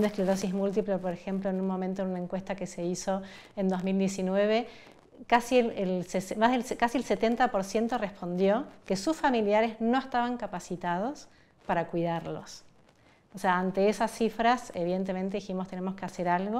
de esclerosis múltiple, por ejemplo, en un momento en una encuesta que se hizo en 2019, casi el, más del, casi el 70% respondió que sus familiares no estaban capacitados para cuidarlos. O sea, ante esas cifras, evidentemente dijimos tenemos que hacer algo.